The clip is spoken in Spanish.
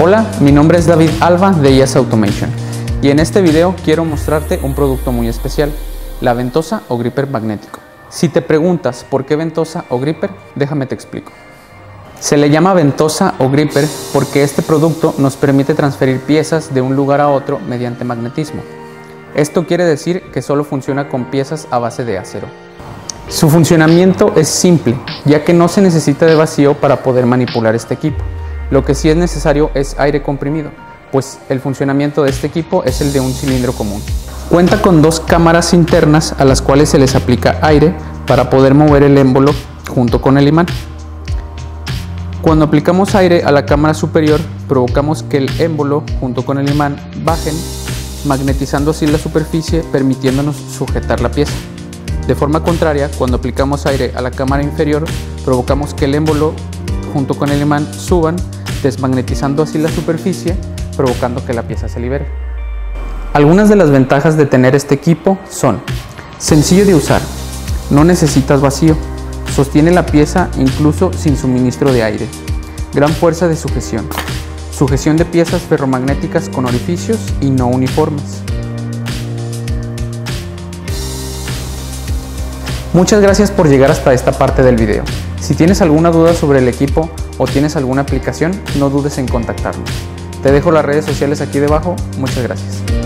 Hola, mi nombre es David Alba de IAS Automation y en este video quiero mostrarte un producto muy especial, la ventosa o gripper magnético. Si te preguntas por qué ventosa o gripper, déjame te explico. Se le llama ventosa o gripper porque este producto nos permite transferir piezas de un lugar a otro mediante magnetismo. Esto quiere decir que solo funciona con piezas a base de acero. Su funcionamiento es simple, ya que no se necesita de vacío para poder manipular este equipo. Lo que sí es necesario es aire comprimido, pues el funcionamiento de este equipo es el de un cilindro común. Cuenta con dos cámaras internas a las cuales se les aplica aire para poder mover el émbolo junto con el imán. Cuando aplicamos aire a la cámara superior, provocamos que el émbolo junto con el imán bajen, magnetizando así la superficie, permitiéndonos sujetar la pieza. De forma contraria, cuando aplicamos aire a la cámara inferior, provocamos que el émbolo junto con el imán suban, desmagnetizando así la superficie, provocando que la pieza se libere. Algunas de las ventajas de tener este equipo son sencillo de usar, no necesitas vacío, sostiene la pieza incluso sin suministro de aire, gran fuerza de sujeción, sujeción de piezas ferromagnéticas con orificios y no uniformes. Muchas gracias por llegar hasta esta parte del video. Si tienes alguna duda sobre el equipo o tienes alguna aplicación, no dudes en contactarnos. Te dejo las redes sociales aquí debajo. Muchas gracias.